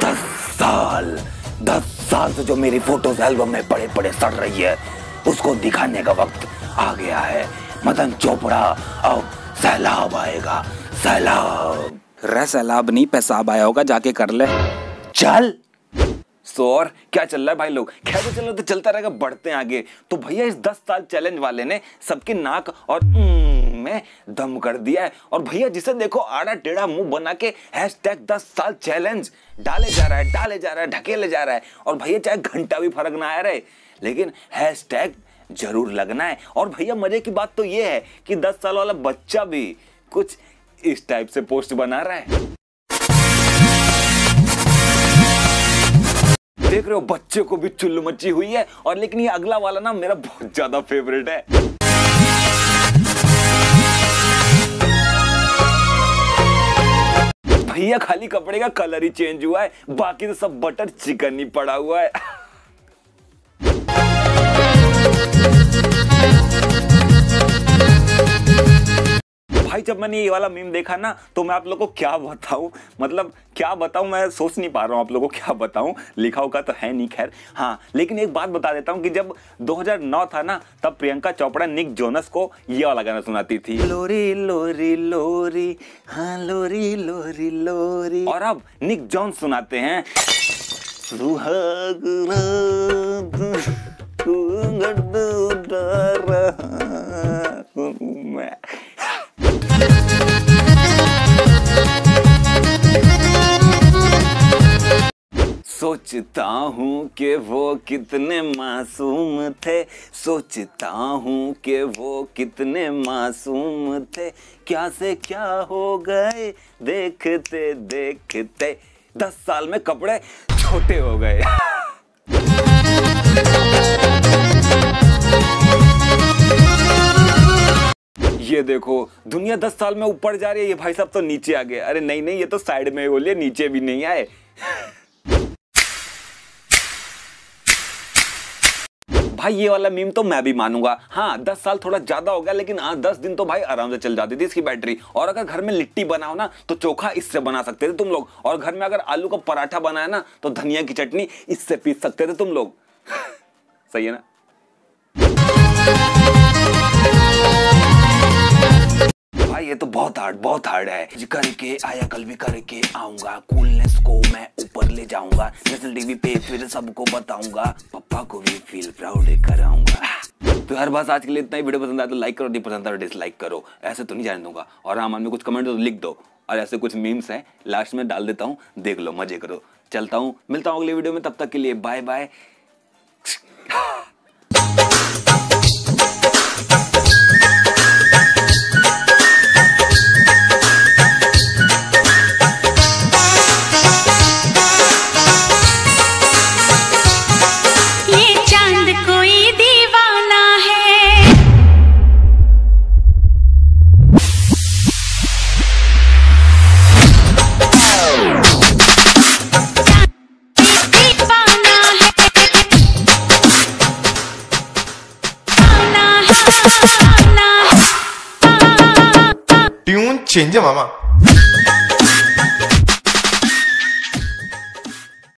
दस साल दस साल से जो मेरी फ़ोटोज़ एल्बम में पड़े पड़े सड़ रही है उसको दिखाने का वक्त आ गया है। मदन चोपड़ा अब सैलाब आएगा सैलाब। रे सैलाब नहीं पेशाब आया होगा जाके कर ले। चल। सो और क्या चल रहा है भाई लोग? खैर चल रहा तो चलता रहेगा बढ़ते हैं आगे। तो भैया इस दस साल चैलेंज वाले ने सबके नाक और में दम कर दिया है। और भैया, जिसे देखो, आड़ा टेढ़ा मुँह बना के हैश टैग दस साल चैलेंज डाले जा रहा है, डाले जा रहा है ढकेले जा रहा है। और भैया, चाहे घंटा भी फ़र्क ना आ रहा, लेकिन हैश टैग ज़रूर लगना है। और भैया, मज़े की बात तो ये है कि दस साल वाला बच्चा भी कुछ इस टाइप से पोस्ट बना रहा है। देख रहे हो, बच्चे को भी चुल्लू मची हुई है। और लेकिन ये अगला वाला ना मेरा बहुत ज़्यादा फेवरेट है। भैया, खाली कपड़े का कलर ही चेंज हुआ है। बाकी तो सब बटर चिकन ही पड़ा हुआ है। भाई जब मैंने ये वाला मीम देखा ना तो मैं आप लोग को क्या बताऊँ? मतलब क्या बताऊँ? मैं सोच नहीं पा रहा हूँ आप लोगों को क्या बताऊँ। लिखा होगा तो है नहीं खैर। हाँ लेकिन एक बात बता देता हूँ कि जब 2009 था ना तब प्रियंका चोपड़ा निक जोनस को ये वाला गाना सुनाती थी। लोरी लोरी लोरी हाँ लोरी लोरी लोरी। और अब निक जोन्स सुनाते हैं। सुहाग सोचता हूँ कि वो कितने मासूम थे। सोचता हूँ कि वो कितने मासूम थे। क्या से क्या हो गए? देखते देखते। दस साल में कपड़े छोटे हो गए। ये देखो, दुनिया दस साल में ऊपर जा रही है। ये भाई साहब तो नीचे आ गए। अरे नहीं नहीं, ये तो साइड में बोलिए, नीचे भी नहीं आए। भाई, ये वाला मीम तो मैं भी मानूँगा। हाँ दस साल थोड़ा ज़्यादा हो गया, लेकिन हाँ दस दिन तो भाई आराम से चल जाती थी इसकी बैटरी। और अगर घर में लिट्टी बनाओ ना तो चोखा इससे बना सकते थे तुम लोग। और घर में अगर आलू का पराठा बनाया ना तो धनिया की चटनी इससे पीस सकते थे तुम लोग। सही है ना? भाई, ये तो बहुत हार्ड बहुत हार्ड है। करके आया, कल भी करके आऊँगा। कूलनेस को मैं ऊपर ले जाऊँगा। नेशनल टीवी पे फिर सबको बताऊँगा। पापा को भी फील प्राउड कराऊँगा। तो हर बात आज के लिए इतना ही। वीडियो पसंद आया तो लाइक करो, नहीं पसंद आया तो डिसलाइक करो। ऐसे तो नहीं जाने दूँगा। और हाँ मन कुछ कमेंट तो लिख दो। और ऐसे कुछ मीम्स हैं लास्ट में डाल देता हूँ। देख लो, मज़े करो। चलता हूँ। मिलता हूँ अगले वीडियो में। तब तक के लिए बाय बाय है दीवाना है ट्यून चेंज है मामा